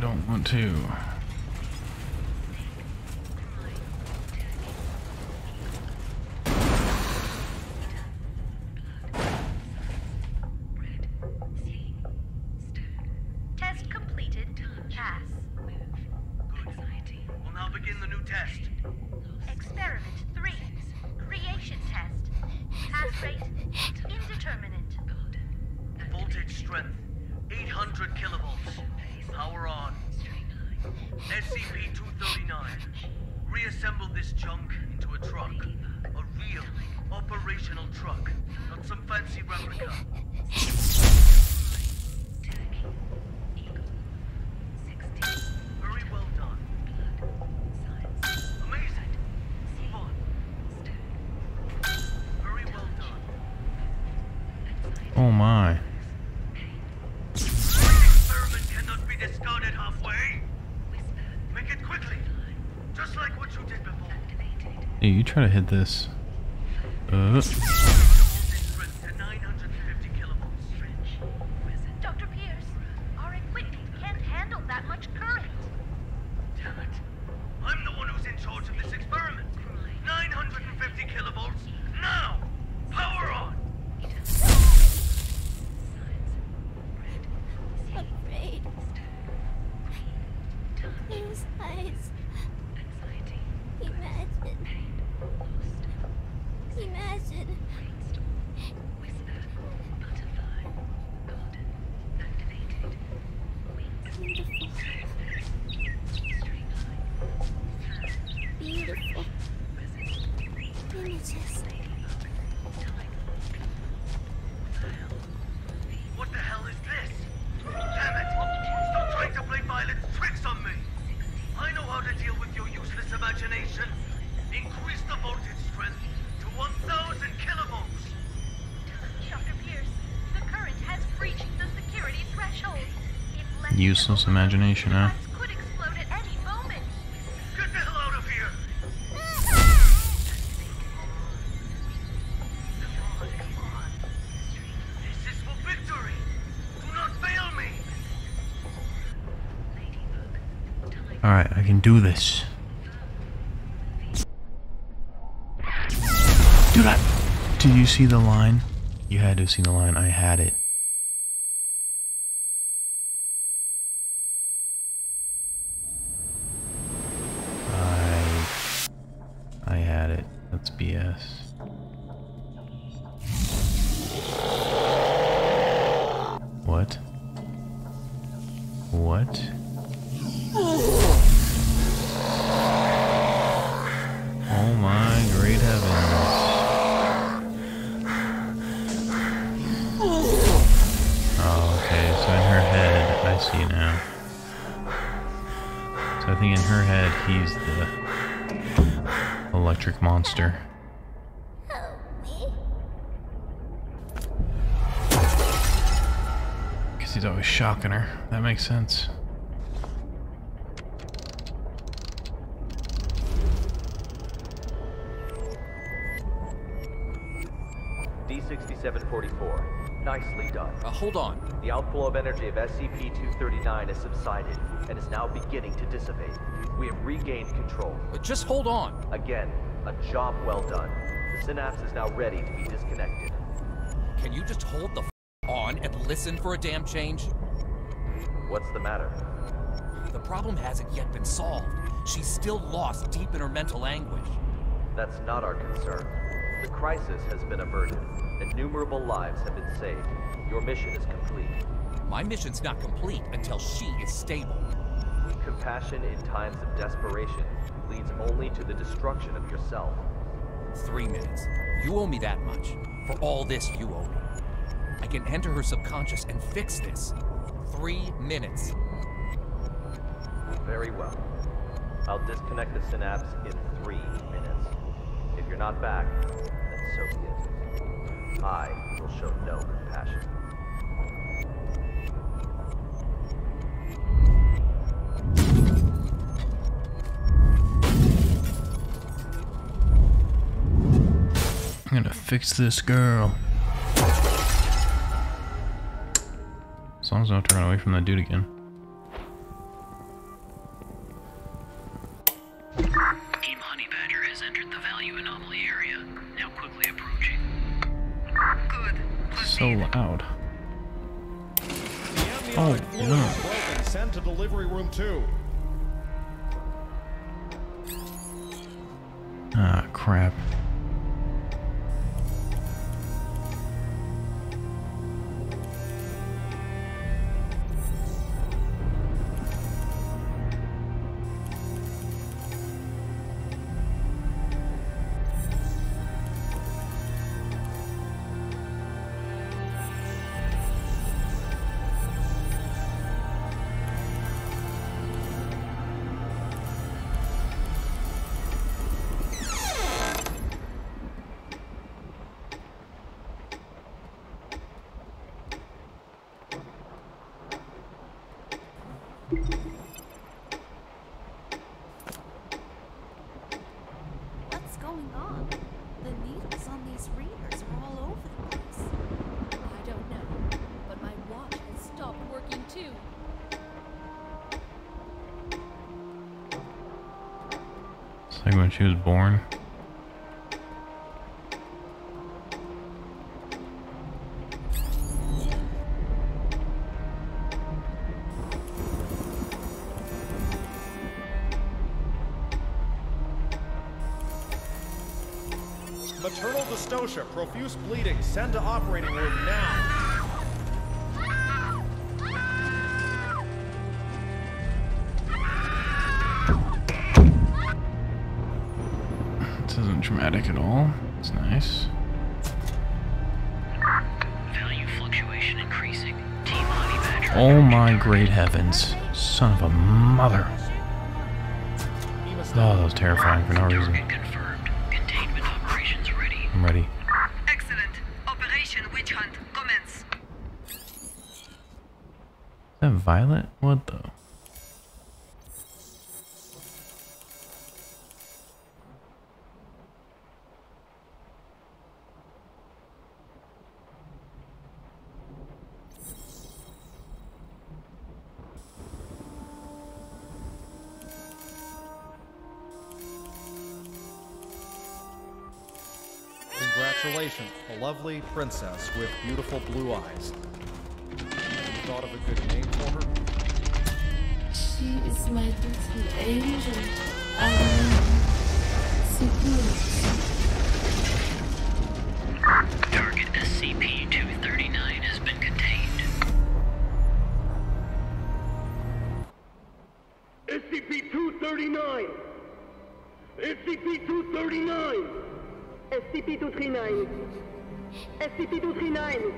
don't want to. Test completed. Pass. We'll now begin the new test. Experiment 3. Creation test. Pass rate indeterminate. Voltage strength 800 kilovolts. Power on. SCP-239. Reassemble this junk into a truck. A real, operational truck. Not some fancy replica. Very well done. Amazing. Move on. Very well done. Oh my. Experiment halfway. Make it quickly. Just like what you did before. Hey, you try to hit this. Uh, Strength to 950 kilovolts. Dr. Pierce, our equipment can't handle that much current. Damn it. I'm the one who's in charge of this experiment. 950 kilovolts. Now! Power on! afraid. Those eyes. Imagine. Imagine. Beautiful. Beautiful. Images. What the hell is this? Damn it! Stop trying to play violent tricks on me! I know how to deal with your useless imagination. Increase the voltage strength to 1000 kilovolts. Dr. Pierce, the current has breached the security threshold. Useless imagination, huh? device could explode at any Dude, I... Did you see the line? You had to see the line. I had it. I... I had it. That's BS. See now. So I think in her head, he's the electric monster. Because he's always shocking her. That makes sense. D6744. Nicely done. Uh, hold on. The outflow of energy of SCP-239 has subsided and is now beginning to dissipate. We have regained control. Uh, just hold on. Again, a job well done. The synapse is now ready to be disconnected. Can you just hold the f- on and listen for a damn change? What's the matter? The problem hasn't yet been solved. She's still lost deep in her mental anguish. That's not our concern. The crisis has been averted. Innumerable lives have been saved. Your mission is complete. My mission's not complete until she is stable. Compassion in times of desperation leads only to the destruction of yourself. Three minutes. You owe me that much. For all this, you owe me. I can enter her subconscious and fix this. Three minutes. Very well. I'll disconnect the synapse in three minutes. If you're not back, I will show no compassion. I'm gonna fix this girl. As long as I don't turn away from that dude again. Ah, crap. When she was born. Maternal dystocia, profuse bleeding. Send to operating room now. At all. It's nice. Value fluctuation increasing. Oh my great heavens. Son of a mother. Oh, that was terrifying for no reason. Target confirmed. Containment operations ready. I'm ready. Excellent. Operation Witch Hunt commence. Is that Violet? What the? Congratulations, a lovely princess with beautiful blue eyes. You thought of a good name for her? She is my little angel. I mean, secret. Target SCP-239 has been contained. SCP-239! SCP-239! SCP-239! SCP-239!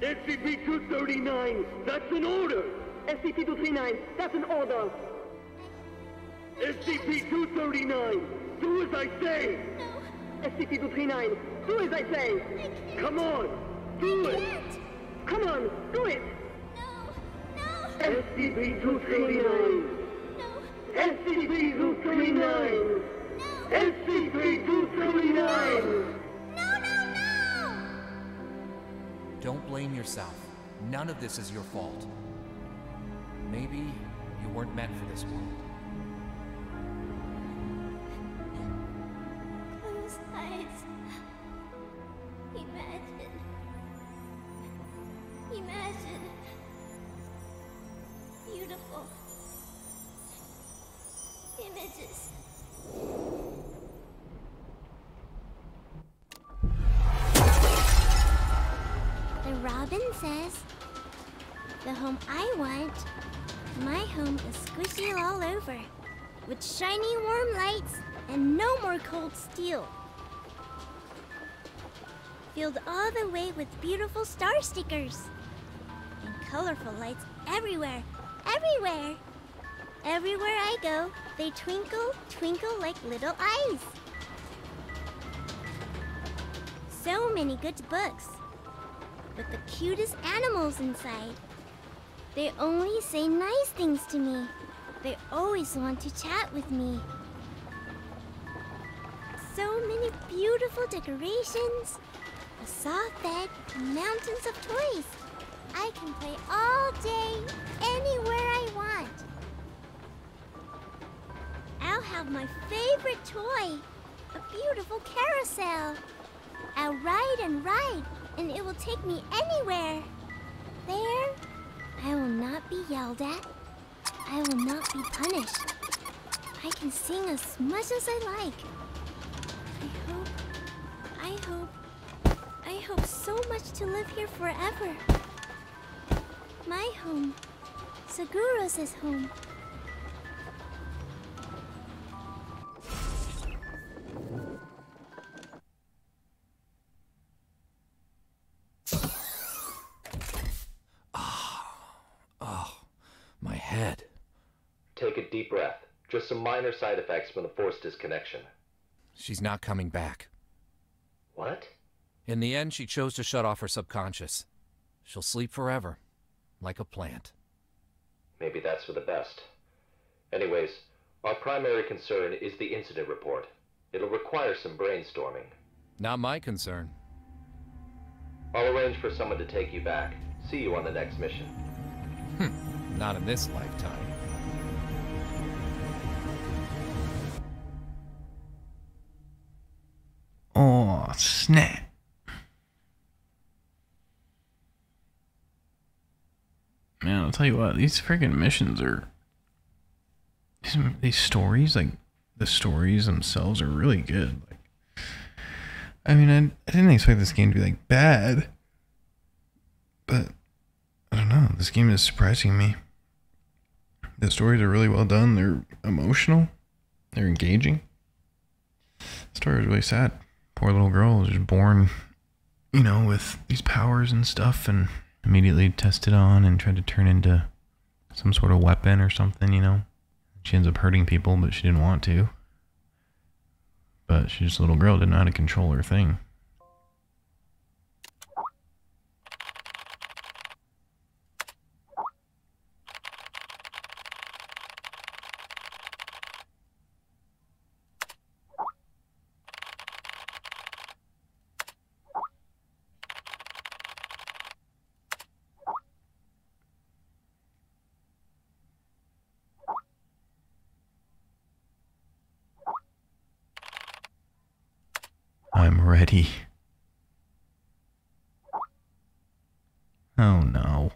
SCP-239! That's an order! SCP-239! That's an order! SCP-239! Do as I say! SCP-239! Do as I say! Come on! Do it! Come on! Do it! SCP-239! SCP-239! SCP-239! Don't blame yourself. None of this is your fault. Maybe you weren't meant for this world. Says, The home I want, my home is squishy all over, with shiny warm lights and no more cold steel. Filled all the way with beautiful star stickers and colorful lights everywhere, everywhere. Everywhere I go, they twinkle, twinkle like little eyes. So many good books, but the cutest animals inside. They only say nice things to me. They always want to chat with me. So many beautiful decorations, a soft bed, mountains of toys. I can play all day, anywhere I want. I'll have my favorite toy, a beautiful carousel. I'll ride and ride, and it will take me anywhere. There, I will not be yelled at. I will not be punished. I can sing as much as I like. I hope, I hope, I hope so much to live here forever. My home. Sigurrós' home. Take a deep breath. Just some minor side effects from the forced disconnection. She's not coming back. What? In the end, she chose to shut off her subconscious. She'll sleep forever, like a plant. Maybe that's for the best. Anyways, our primary concern is the incident report. It'll require some brainstorming. Not my concern. I'll arrange for someone to take you back. See you on the next mission. Hmm, Not in this lifetime. Man, I'll tell you what, these freaking missions are. These, these stories, like, the stories themselves are really good. Like, I mean, I, I didn't expect this game to be, like, bad. But, I don't know. This game is surprising me. The stories are really well done. They're emotional. They're engaging. The story was really sad. Poor little girl was just born, you know, with these powers and stuff, and immediately tested on and tried to turn into some sort of weapon or something, you know. She ends up hurting people, but she didn't want to. But she's just a little girl, didn't know how to control her thing. I'm ready. Oh no.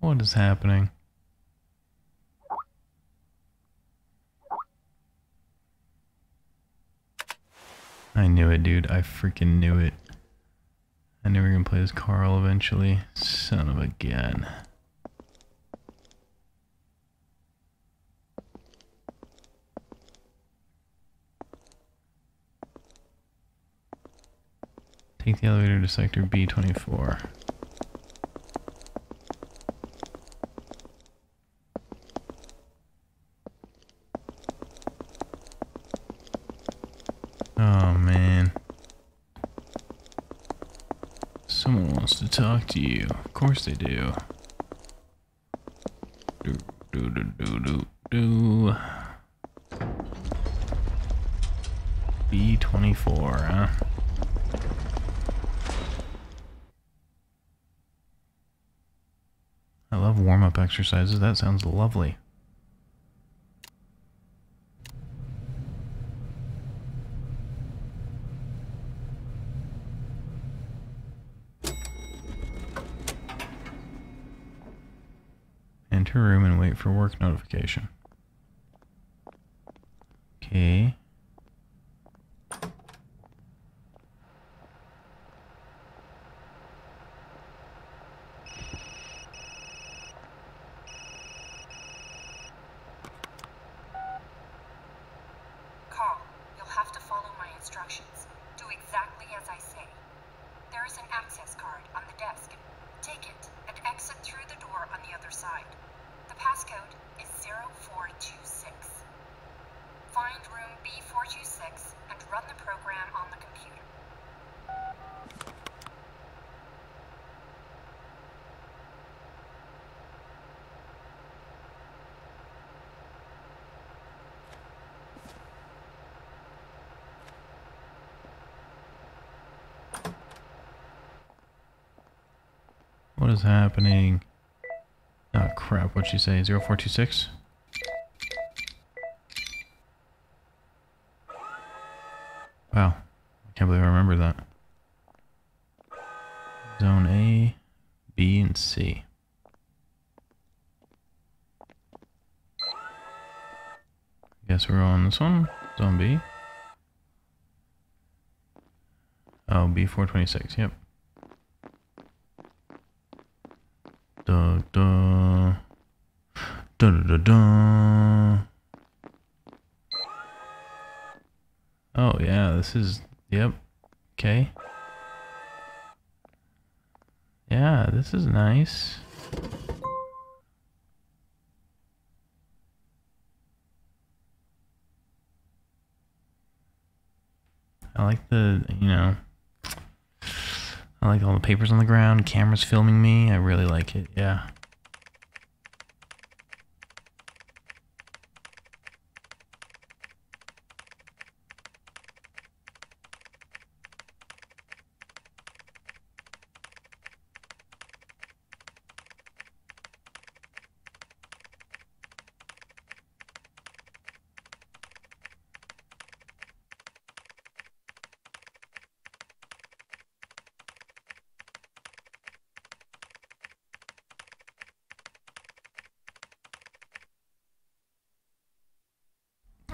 What is happening? Knew it, dude. I freaking knew it. I knew we were gonna play as Karl eventually. Son of a gun. Take the elevator to sector B24. Oh man. Someone wants to you. Of course they do. Do do do do do do. B twenty four, huh? I love warm up exercises. That sounds lovely. Enter room and wait for work notification. Okay. Karl, you'll have to follow my instructions. Do exactly as I say. There is an access card on the desk. Take it and exit through the door on the other side. The passcode is 0426. Find room B426 and run the program on the computer. What is happening? Oh crap, what'd she say? 0426? Wow. I can't believe I remember that. Zone A, B, and C. Guess we're on this one. Zone B. Oh, B426, yep. Da da. Da da da. Oh, yeah, this is. Yep. Okay. Yeah, this is nice. I like the, you know, I like all the papers on the ground, cameras filming me. I really like it, yeah.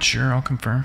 Sure, I'll confirm.